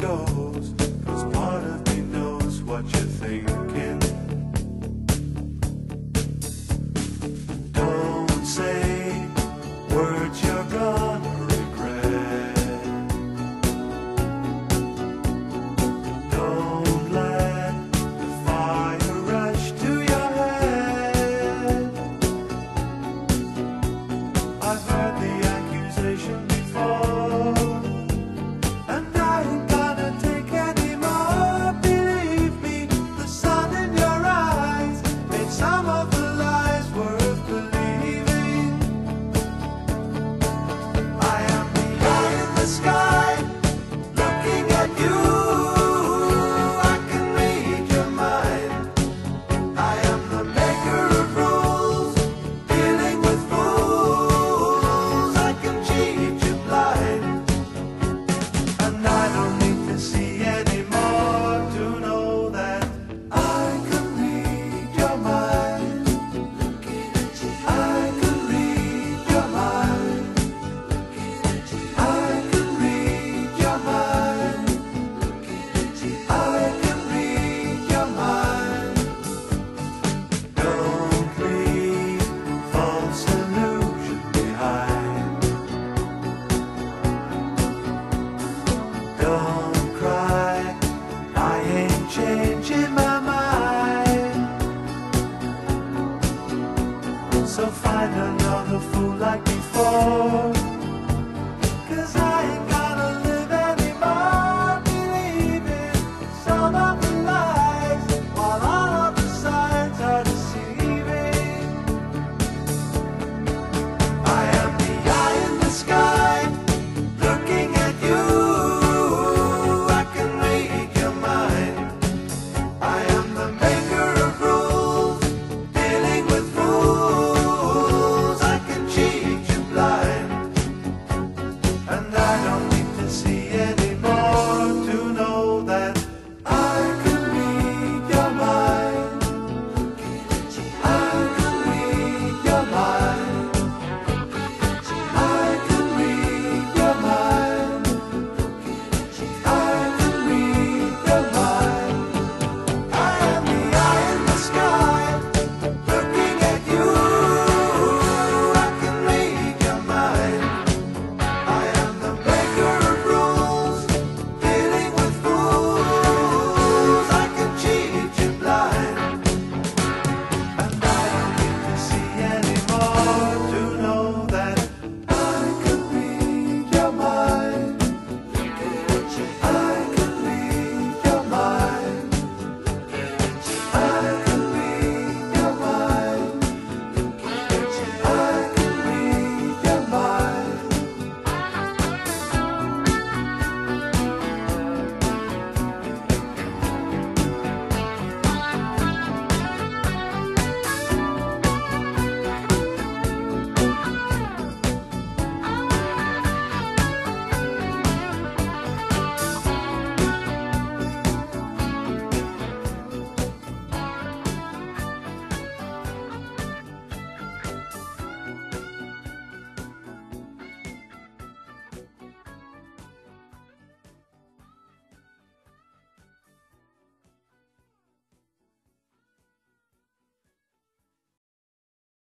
go.